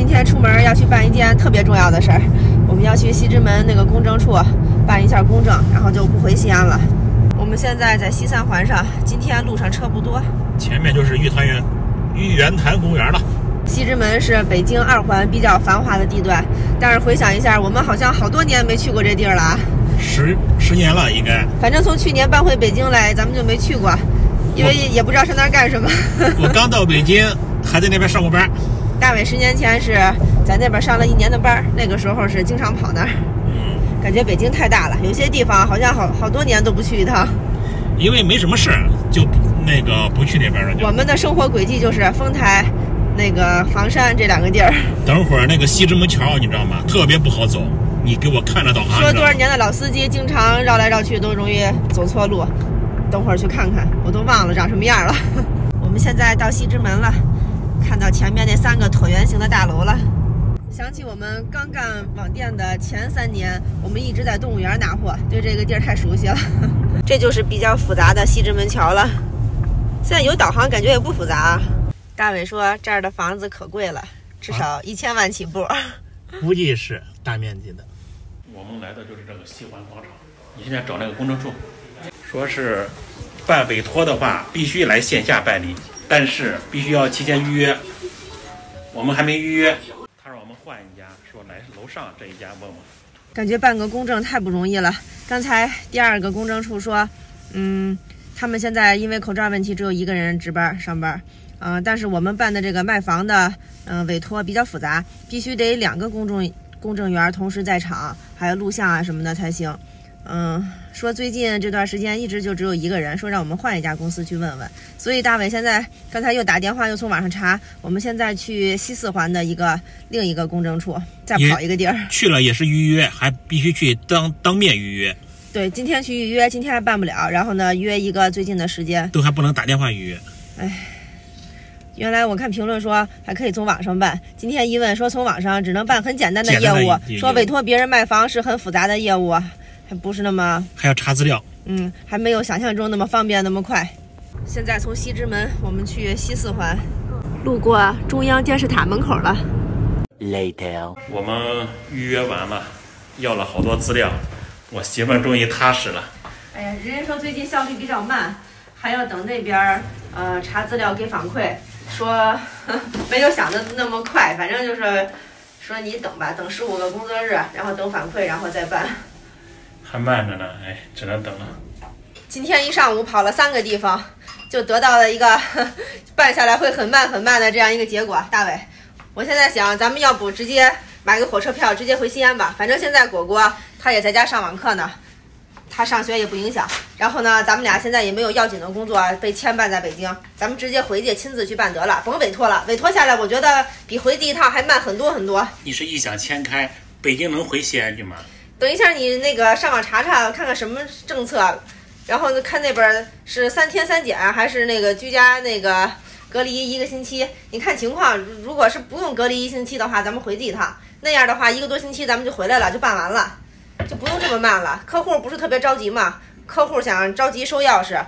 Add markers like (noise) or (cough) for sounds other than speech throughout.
今天出门要去办一件特别重要的事儿，我们要去西直门那个公证处办一下公证，然后就不回西安了。我们现在在西三环上，今天路上车不多。前面就是玉潭园、玉渊潭公园了。西直门是北京二环比较繁华的地段，但是回想一下，我们好像好多年没去过这地儿了啊。十十年了，应该。反正从去年搬回北京来，咱们就没去过，因为也不知道上那儿干什么。我刚到北京，还在那边上过班。大伟十年前是在那边上了一年的班，那个时候是经常跑那儿。嗯，感觉北京太大了，有些地方好像好好多年都不去一趟。因为没什么事儿，就那个不去那边了。我们的生活轨迹就是丰台、那个房山这两个地儿。等会儿那个西直门桥，你知道吗？特别不好走。你给我看着导航。说多少年的老司机，经常绕来绕去都容易走错路。等会儿去看看，我都忘了长什么样了。(laughs) 我们现在到西直门了，看到前面那三个椭圆形的大楼了。想起我们刚干网店的前三年，我们一直在动物园拿货，对这个地儿太熟悉了。(laughs) 这就是比较复杂的西直门桥了。现在有导航，感觉也不复杂啊。大伟说这儿的房子可贵了，至少一千万起步。(laughs) 估计是大面积的。我们来的就是这个西环广场。你现在找那个公证处，说是办委托的话，必须来线下办理，但是必须要提前预约。我们还没预约，他让我们换一家，说来楼上这一家问问。感觉办个公证太不容易了。刚才第二个公证处说，嗯，他们现在因为口罩问题，只有一个人值班上班。嗯，但是我们办的这个卖房的，嗯，委托比较复杂，必须得两个公证公证员同时在场，还有录像啊什么的才行。嗯，说最近这段时间一直就只有一个人，说让我们换一家公司去问问。所以大伟现在刚才又打电话，又从网上查，我们现在去西四环的一个另一个公证处，再跑一个地儿。去了也是预约，还必须去当当面预约。对，今天去预约，今天还办不了，然后呢约一个最近的时间，都还不能打电话预约。唉。原来我看评论说还可以从网上办，今天一问说从网上只能办很简单的业务，说委托别人卖房是很复杂的业务，还不是那么还要查资料，嗯，还没有想象中那么方便那么快。现在从西直门我们去西四环，路过中央电视塔门口了。Later，我们预约完了，要了好多资料，我媳妇终于踏实了。哎呀，人家说最近效率比较慢，还要等那边呃查资料给反馈。说 (laughs) 没有想的那么快，反正就是说你等吧，等十五个工作日，然后等反馈，然后再办。还慢着呢，哎，只能等了。今天一上午跑了三个地方，就得到了一个 (laughs) 办下来会很慢很慢的这样一个结果。大伟，我现在想，咱们要不直接买个火车票，直接回西安吧？反正现在果果他也在家上网课呢。他上学也不影响，然后呢，咱们俩现在也没有要紧的工作被牵绊在北京，咱们直接回去亲自去办得了，甭委托了。委托下来，我觉得比回去一趟还慢很多很多。你是异想天开，北京能回西安去吗？等一下，你那个上网查查，看看什么政策，然后看那边是三天三检还是那个居家那个隔离一个星期？你看情况，如果是不用隔离一星期的话，咱们回去一趟。那样的话，一个多星期咱们就回来了，就办完了。就不用这么慢了，客户不是特别着急嘛？客户想着急收钥匙，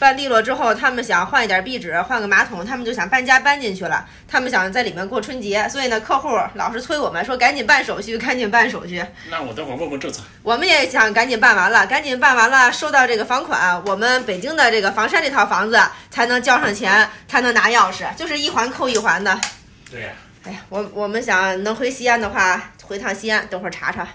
办利落之后，他们想换一点壁纸，换个马桶，他们就想搬家搬进去了，他们想在里面过春节，所以呢，客户老是催我们说赶紧办手续，赶紧办手续。那我等会儿问问政策。我们也想赶紧办完了，赶紧办完了，收到这个房款，我们北京的这个房山这套房子才能交上钱，才能拿钥匙，就是一环扣一环的。对呀。哎呀，我我们想能回西安的话，回趟西安，等会儿查查。